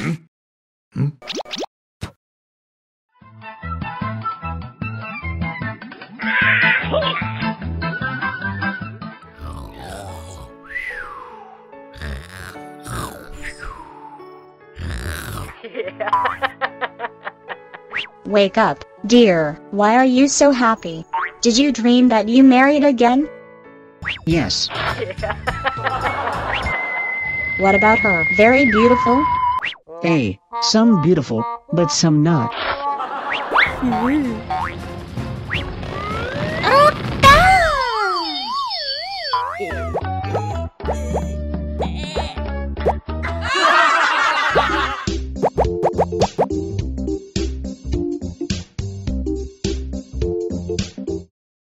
Wake up, dear. Why are you so happy? Did you dream that you married again? Yes. What about her? Very beautiful? Hey, some beautiful, but some not. Oh!